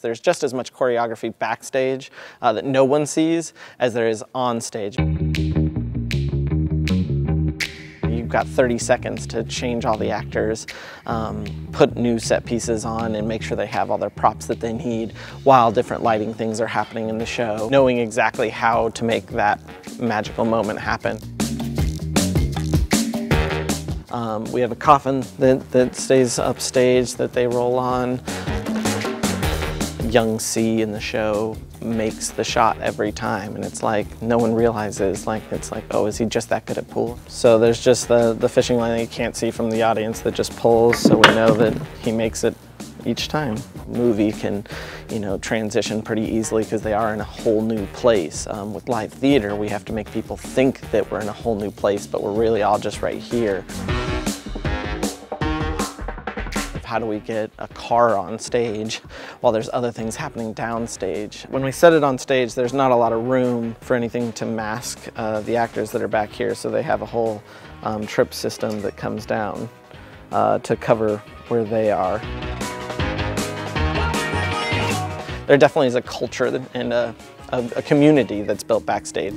There's just as much choreography backstage uh, that no one sees as there is on stage. You've got 30 seconds to change all the actors, um, put new set pieces on and make sure they have all their props that they need while different lighting things are happening in the show, knowing exactly how to make that magical moment happen. Um, we have a coffin that, that stays upstage that they roll on young C in the show makes the shot every time and it's like no one realizes like it's like oh is he just that good at pool? So there's just the the fishing line that you can't see from the audience that just pulls so we know that he makes it each time. Movie can you know transition pretty easily because they are in a whole new place. Um, with live theater we have to make people think that we're in a whole new place but we're really all just right here how do we get a car on stage while there's other things happening downstage. When we set it on stage, there's not a lot of room for anything to mask uh, the actors that are back here, so they have a whole um, trip system that comes down uh, to cover where they are. There definitely is a culture and a, a, a community that's built backstage.